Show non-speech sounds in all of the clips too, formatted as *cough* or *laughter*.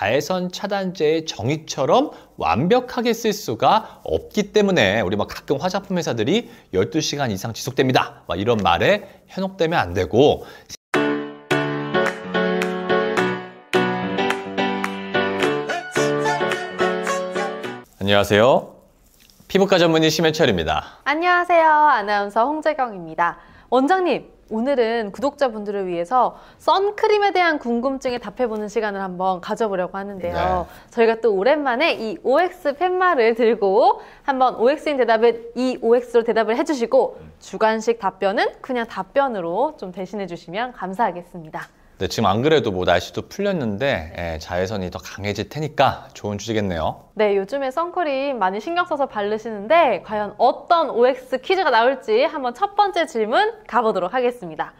자외선 차단제의 정의처럼 완벽하게 쓸 수가 없기 때문에 우리 막 가끔 화장품 회사들이 12시간 이상 지속됩니다. 막 이런 말에 현혹되면 안 되고 안녕하세요. 피부과 전문의 심해철입니다. 안녕하세요. 아나운서 홍재경입니다. 원장님, 오늘은 구독자분들을 위해서 선크림에 대한 궁금증에 답해보는 시간을 한번 가져보려고 하는데요. 네. 저희가 또 오랜만에 이 OX 팻말을 들고 한번 OX인 대답은 이 OX로 대답을 해주시고 주관식 답변은 그냥 답변으로 좀 대신해 주시면 감사하겠습니다. 네, 지금 안 그래도 뭐 날씨도 풀렸는데 예, 자외선이 더 강해질 테니까 좋은 주제겠네요. 네, 요즘에 선크림 많이 신경 써서 바르시는데 과연 어떤 OX 퀴즈가 나올지 한번 첫 번째 질문 가보도록 하겠습니다.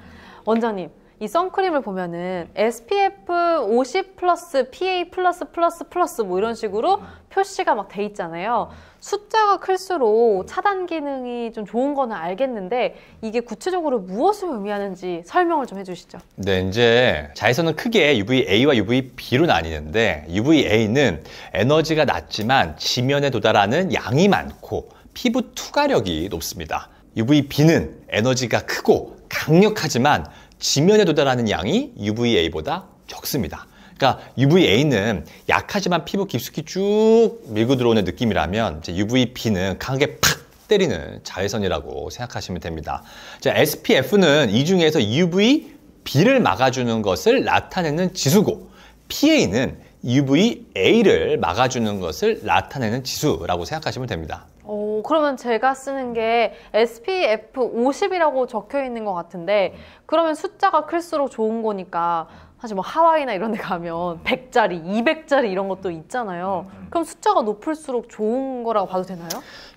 원장님, 이 선크림을 보면은 SPF 50 플러스 PA 플러스 플러스 플러스 뭐 이런 식으로 표시가 막 돼 있잖아요. 숫자가 클수록 차단 기능이 좀 좋은 거는 알겠는데 이게 구체적으로 무엇을 의미하는지 설명을 좀 해주시죠. 네, 이제 자외선은 크게 UVA와 UVB로 나뉘는데 UVA는 에너지가 낮지만 지면에 도달하는 양이 많고 피부 투과력이 높습니다. UVB는 에너지가 크고 강력하지만 지면에 도달하는 양이 UVA보다 적습니다. 그러니까 UVA는 약하지만 피부 깊숙이 쭉 밀고 들어오는 느낌이라면 이제 UVB는 강하게 팍 때리는 자외선이라고 생각하시면 됩니다. 자, SPF는 이 중에서 UVB를 막아주는 것을 나타내는 지수고 PA는 UVA를 막아주는 것을 나타내는 지수라고 생각하시면 됩니다. 오, 그러면 제가 쓰는 게 SPF 50이라고 적혀 있는 것 같은데 그러면 숫자가 클수록 좋은 거니까 사실 뭐 하와이나 이런 데 가면 100짜리, 200짜리 이런 것도 있잖아요. 그럼 숫자가 높을수록 좋은 거라고 봐도 되나요?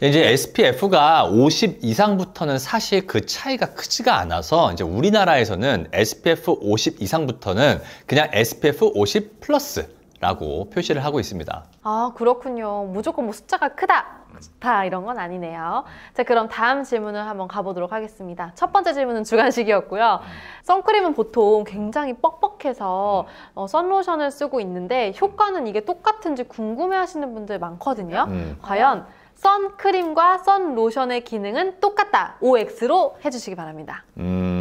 이제 SPF가 50 이상부터는 사실 그 차이가 크지가 않아서 이제 우리나라에서는 SPF 50 이상부터는 그냥 SPF 50 플러스 라고 표시를 하고 있습니다. 아, 그렇군요. 무조건 뭐 숫자가 크다. 좋다 이런 건 아니네요. 자 그럼 다음 질문을 한번 가보도록 하겠습니다. 첫 번째 질문은 주간식이었고요. 선크림은 보통 굉장히 뻑뻑해서 어, 선로션을 쓰고 있는데 효과는 이게 똑같은지 궁금해 하시는 분들 많거든요. 음. 과연 선크림과 선로션의 기능은 똑같다. OX로 해주시기 바랍니다. 음,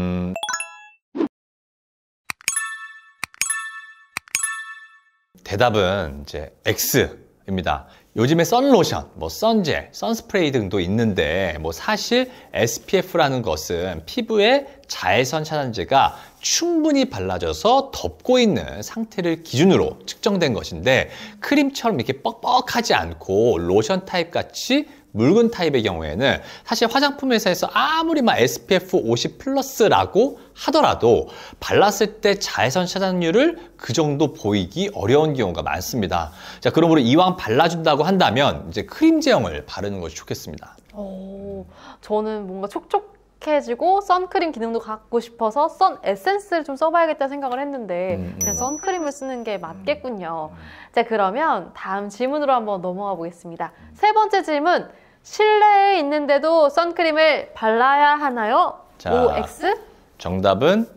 대답은 이제 X입니다. 요즘에 선로션, 뭐 선젤, 선스프레이 등도 있는데 뭐 사실 SPF라는 것은 피부에 자외선 차단제가 충분히 발라져서 덮고 있는 상태를 기준으로 측정된 것인데 크림처럼 이렇게 뻑뻑하지 않고 로션 타입 같이 묽은 타입의 경우에는 사실 화장품 회사에서 아무리 막 SPF 50 플러스라고 하더라도 발랐을 때 자외선 차단율을 그 정도 보이기 어려운 경우가 많습니다. 자, 그러므로 이왕 발라준다고 한다면 이제 크림 제형을 바르는 것이 좋겠습니다. 오, 저는 뭔가 촉촉 해지고 선크림 기능도 갖고 싶어서 sun 에센스를 좀 써봐야겠다 생각을 했는데 음, 음. 선크림을 쓰는 게 맞겠군요. 자 그러면 다음 질문으로 한번 넘어가 보겠습니다. 세 번째 질문. 실내에 있는데도 선크림을 발라야 하나요? 자. OX? 정답은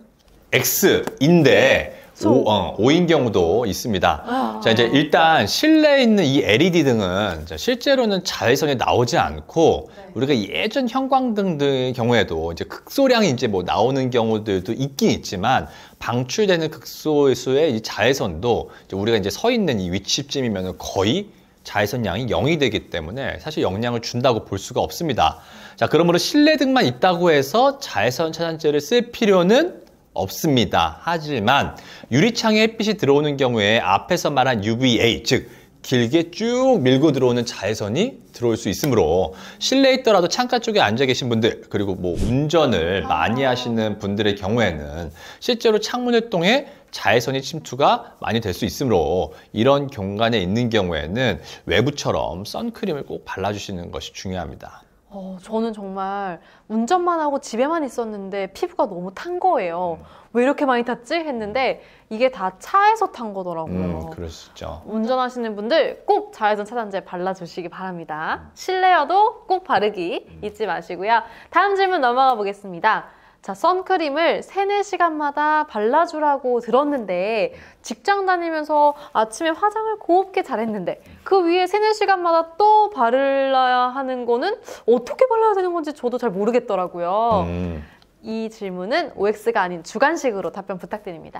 X인데 소. 오, 어, O인 경우도 있습니다. 아. 자, 이제 일단 실내에 있는 이 LED 등은 자, 실제로는 자외선이 나오지 않고 네. 우리가 예전 형광등의 경우에도 이제 극소량이 이제 뭐 나오는 경우들도 있긴 있지만 방출되는 극소수의 이 자외선도 이제 우리가 이제 서 있는 이 위치쯤이면 거의 자외선 양이 0이 되기 때문에 사실 영향을 준다고 볼 수가 없습니다. 자, 그러므로 실내 등만 있다고 해서 자외선 차단제를 쓸 필요는 없습니다. 하지만 유리창에 햇빛이 들어오는 경우에 앞에서 말한 UVA, 즉 길게 쭉 밀고 들어오는 자외선이 들어올 수 있으므로 실내에 있더라도 창가 쪽에 앉아 계신 분들 그리고 뭐 운전을 많이 하시는 분들의 경우에는 실제로 창문을 통해 자외선이 침투가 많이 될 수 있으므로 이런 공간에 있는 경우에는 외부처럼 선크림을 꼭 발라주시는 것이 중요합니다. 어, 저는 정말 운전만 하고 집에만 있었는데 피부가 너무 탄 거예요. 왜 이렇게 많이 탔지? 했는데 이게 다 차에서 탄 거더라고요. 음, 그럴 수 있죠. 운전하시는 분들 꼭 자외선 차단제 발라주시기 바랍니다. 실내여도 꼭 바르기 잊지 마시고요. 다음 질문 넘어가 보겠습니다. 자, 선크림을 3, 4시간마다 발라주라고 들었는데 직장 다니면서 아침에 화장을 곱게 잘했는데 그 위에 3, 4시간마다 또 바르야 하는 거는 어떻게 발라야 되는 건지 저도 잘 모르겠더라고요. 음. 이 질문은 OX가 아닌 주관식으로 답변 부탁드립니다.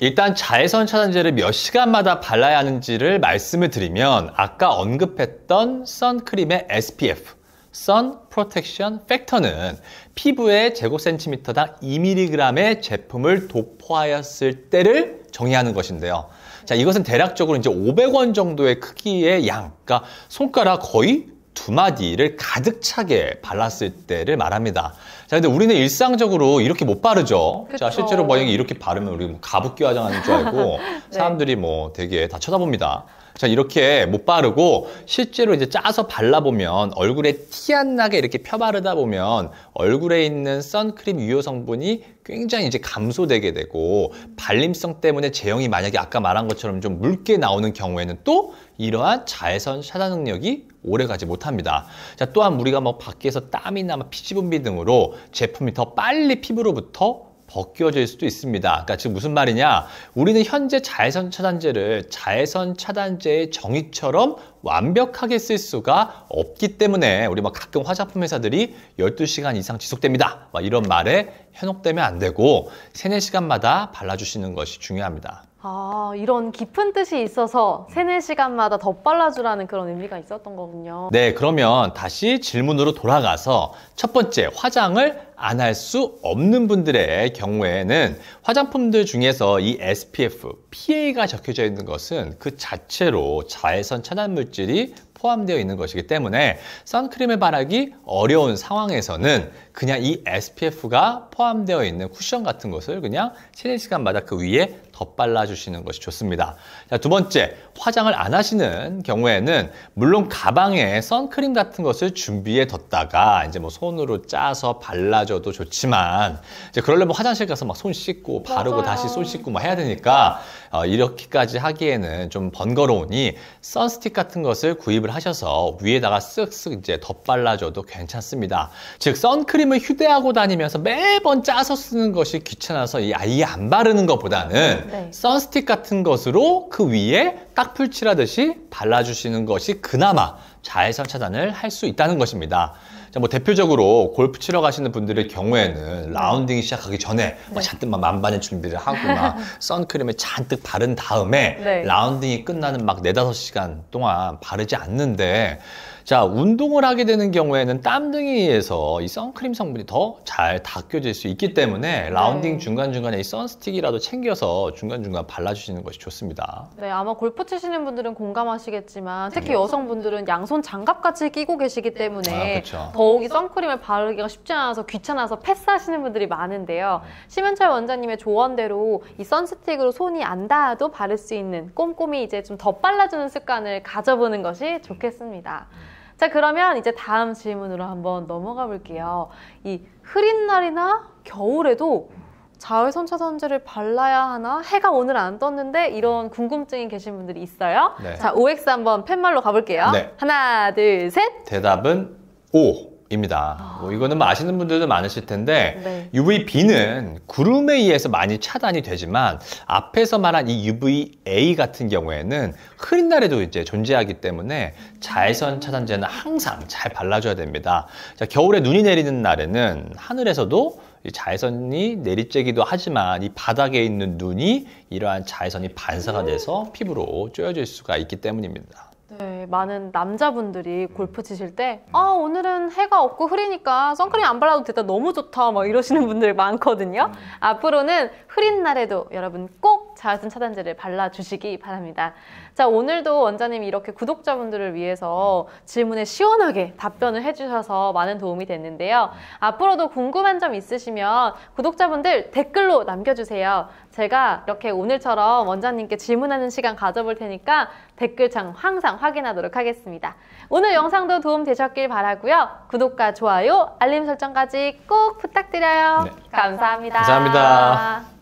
일단 자외선 차단제를 몇 시간마다 발라야 하는지를 말씀을 드리면 아까 언급했던 선크림의 SPF, Sun Protection Factor는 피부의 제곱센티미터당 2mg의 제품을 도포하였을 때를 정의하는 것인데요. 자, 이것은 대략적으로 이제 500원 정도의 크기의 양, 그러니까 손가락 거의 두 마디를 가득 차게 발랐을 때를 말합니다. 자, 근데 우리는 일상적으로 이렇게 못 바르죠. 자, 그쵸. 실제로 만약에 이렇게 바르면 우리 뭐 가부끼 화장하는 줄 알고 *laughs* 네. 사람들이 뭐 되게 다 쳐다봅니다. 자, 이렇게 못 바르고 실제로 이제 짜서 발라보면 얼굴에 티 안 나게 이렇게 펴 바르다 보면 얼굴에 있는 선크림 유효 성분이 굉장히 이제 감소되게 되고 발림성 때문에 제형이 만약에 아까 말한 것처럼 좀 묽게 나오는 경우에는 또 이러한 자외선 차단 능력이 오래 가지 못합니다. 자, 또한 우리가 뭐 밖에서 땀이나 뭐 피지 분비 등으로 제품이 더 빨리 피부로부터 벗겨질 수도 있습니다. 그러니까 지금 무슨 말이냐? 우리는 현재 자외선 차단제를 자외선 차단제의 정의처럼 완벽하게 쓸 수가 없기 때문에 우리 막 가끔 화장품 회사들이 12시간 이상 지속됩니다. 막 이런 말에 현혹되면 안 되고 3, 4시간마다 발라주시는 것이 중요합니다. 아, 이런 깊은 뜻이 있어서 3, 4시간마다 더 발라주라는 그런 의미가 있었던 거군요. 네, 그러면 다시 질문으로 돌아가서 첫 번째, 화장을 안 할 수 없는 분들의 경우에는 화장품들 중에서 이 SPF, PA가 적혀져 있는 것은 그 자체로 자외선 차단 물질이 포함되어 있는 것이기 때문에 선크림을 바르기 어려운 상황에서는 그냥 이 SPF가 포함되어 있는 쿠션 같은 것을 그냥 3, 4시간마다 그 위에 덧발라 주시는 것이 좋습니다. 자, 두 번째, 화장을 안 하시는 경우에는 물론 가방에 선크림 같은 것을 준비해 뒀다가 이제 뭐 손으로 짜서 발라줘도 좋지만 이제 그러려면 화장실 가서 막 손 씻고 바르고 맞아요. 다시 손 씻고 막 해야 되니까 어, 이렇게까지 하기에는 좀 번거로우니 선스틱 같은 것을 구입을 하셔서 위에다가 쓱쓱 이제 덧발라줘도 괜찮습니다. 즉 선크림을 휴대하고 다니면서 매번 짜서 쓰는 것이 귀찮아서 이 아예 안 바르는 것보다는 네. 선스틱 같은 것으로 그 위에 딱풀 칠하듯이 발라주시는 것이 그나마 자외선 차단을 할 수 있다는 것입니다. 자, 뭐 대표적으로 골프 치러 가시는 분들의 경우에는 라운딩이 시작하기 전에 막 네. 잔뜩 막 만반의 준비를 하고 막 *laughs* 선크림을 잔뜩 바른 다음에 네. 라운딩이 끝나는 막 네다섯 시간 동안 바르지 않는데 자, 운동을 하게 되는 경우에는 땀 등이에서 이 선크림 성분이 더 잘 닦여질 수 있기 때문에 라운딩 중간중간에 이 선스틱이라도 챙겨서 중간중간 발라주시는 것이 좋습니다. 네, 아마 골프 치시는 분들은 공감하시겠지만 특히 여성분들은 양손 장갑같이 끼고 계시기 때문에 아. 더욱이 선크림을 바르기가 쉽지 않아서 귀찮아서 패스하시는 분들이 많은데요. 심현철 원장님의 조언대로 이 선스틱으로 손이 안 닿아도 바를 수 있는 꼼꼼히 이제 좀 더 발라주는 습관을 가져보는 것이 좋겠습니다. 자, 그러면 이제 다음 질문으로 한번 넘어가 볼게요. 이 흐린 날이나 겨울에도 자외선 차단제를 발라야 하나? 해가 오늘 안 떴는데 이런 궁금증이 계신 분들이 있어요. 네. 자, OX 한번 팻말로 가볼게요. 네. 하나, 둘, 셋. 대답은 O 입니다. 뭐 이거는 뭐 아시는 분들도 많으실 텐데 네. UVB는 구름에 의해서 많이 차단이 되지만 앞에서 말한 이 UVA 같은 경우에는 흐린 날에도 이제 존재하기 때문에 자외선 차단제는 항상 잘 발라줘야 됩니다. 자, 겨울에 눈이 내리는 날에는 하늘에서도 이 자외선이 내리쬐기도 하지만 이 바닥에 있는 눈이 이러한 자외선이 반사가 돼서 피부로 쪼여질 수가 있기 때문입니다. 네, 많은 남자분들이 골프 치실 때, 아, 오늘은 해가 없고 흐리니까 선크림 안 발라도 됐다. 너무 좋다. 막 이러시는 분들 많거든요. 앞으로는 흐린 날에도 여러분 꼭 자외선 차단제를 발라주시기 바랍니다. 자, 오늘도 원장님이 이렇게 구독자분들을 위해서 질문에 시원하게 답변을 해주셔서 많은 도움이 됐는데요. 앞으로도 궁금한 점 있으시면 구독자분들 댓글로 남겨주세요. 제가 이렇게 오늘처럼 원장님께 질문하는 시간 가져볼 테니까 댓글창 항상 확인하도록 하겠습니다. 오늘 영상도 도움 되셨길 바라고요. 구독과 좋아요, 알림 설정까지 꼭 부탁드려요. 네. 감사합니다. 감사합니다.